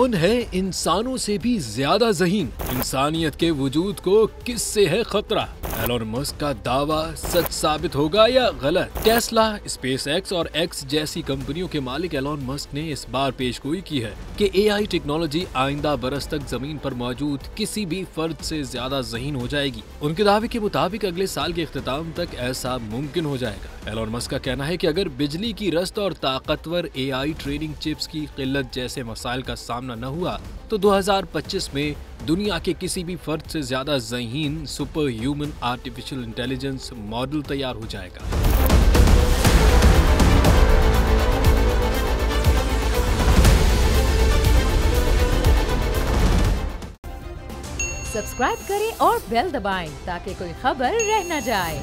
कौन है इंसानों से भी ज़्यादा जहीन? इंसानियत के वजूद को किससे है खतरा? एलोन मस्क का दावा सच साबित होगा या गलत? टेस्ला स्पेस एक्स और एक्स जैसी कंपनियों के मालिक एलोन मस्क ने इस बार पेशगोई की है कि एआई टेक्नोलॉजी आइंदा बरस तक ज़मीन पर मौजूद किसी भी फर्द से ज़्यादा जहीन हो जाएगी। उनके दावे के मुताबिक अगले साल के अख्ताम तक ऐसा मुमकिन हो जाएगा। एलोन मस्क का कहना है कि अगर बिजली की रस्त और ताकतवर एआई ट्रेनिंग चिप्स की किल्लत जैसे मसाइल का सामना न हुआ तो 2025 में दुनिया के किसी भी फर्द से ज़्यादा जहीन super human artificial intelligence model तैयार हो जाएगा। सब्सक्राइब करें और बेल दबाएँ ताकि कोई खबर रह न जाए।